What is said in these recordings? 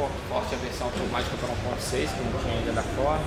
Sport Forte, a versão automática para 1.6, que não tinha ainda da forma.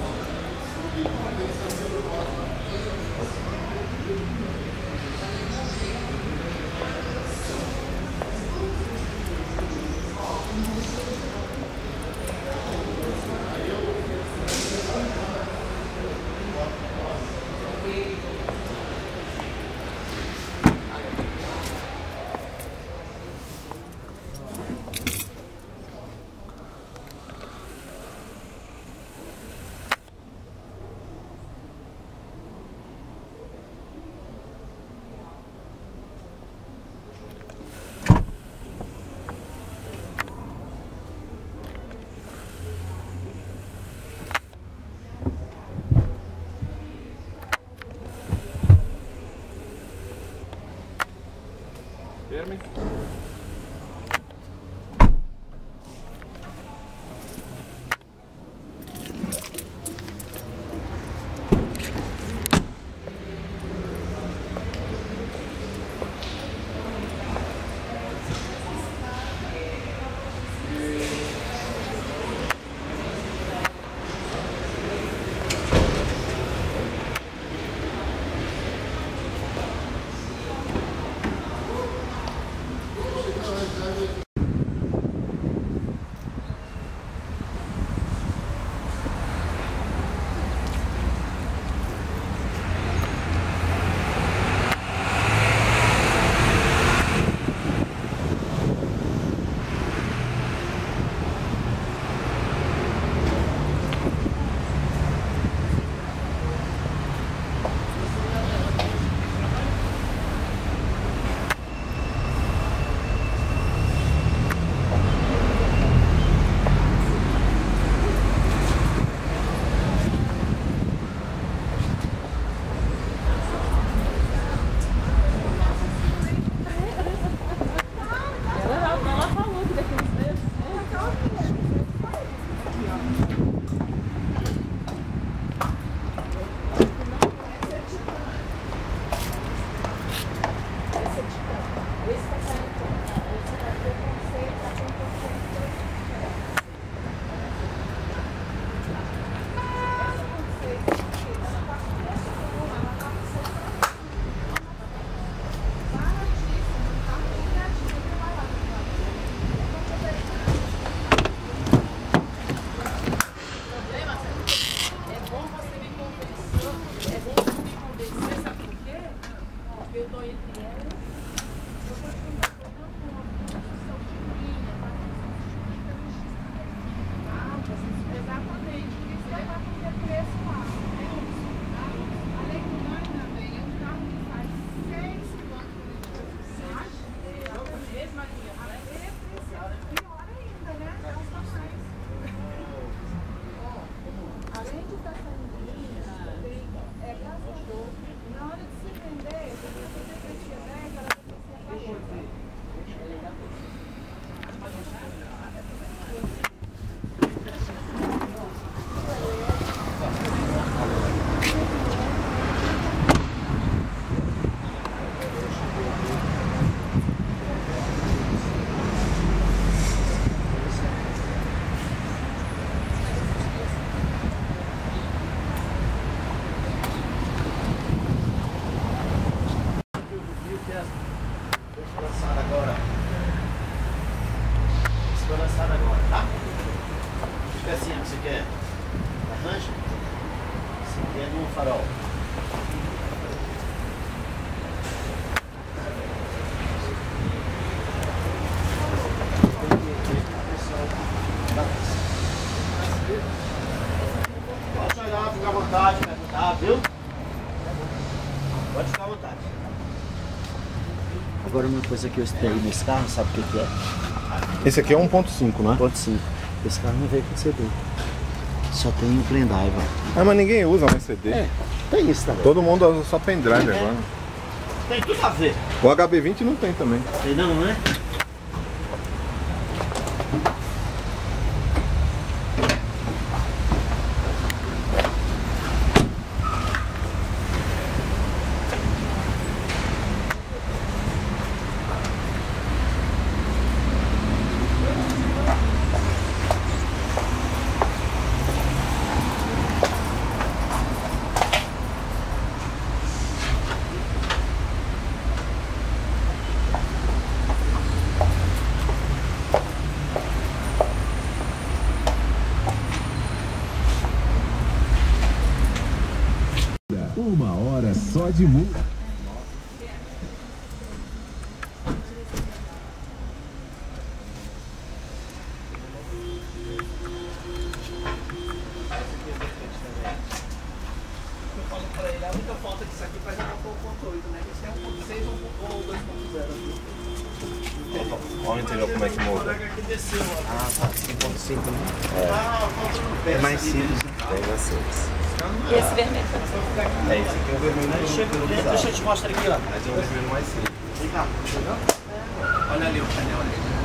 Firme. Foi lançado agora. Esse foi lançado agora, tá? Fica assim, você quer? Esse aqui é no farol. Pode olhar, fica à vontade, perguntar, viu? Pode ficar à vontade. Agora uma coisa que eu estranhei nesse carro, sabe o que, que é? Esse aqui é 1.5, né? Ponto 5. Esse carro não veio com CD. Só tem um pendrive. Ah, mas ninguém usa mais CD. É, tem isso também. Todo mundo usa só pendrive É. agora. Tem tudo a ver. O HB20 não tem também. Tem não, né? Disso aqui faz é o 1.8, né? Esse é 1.6 ou 2.0. Ó, entendeu como é que muda? Ah, tá. 5.5, né? Ah, falta no pé. É mais simples. E esse vermelho tá É, esse aqui é o vermelho deixa eu te mostrar aqui, ó. Mas é o vermelho mais simples. Vem cá. Olha ali o painel ali.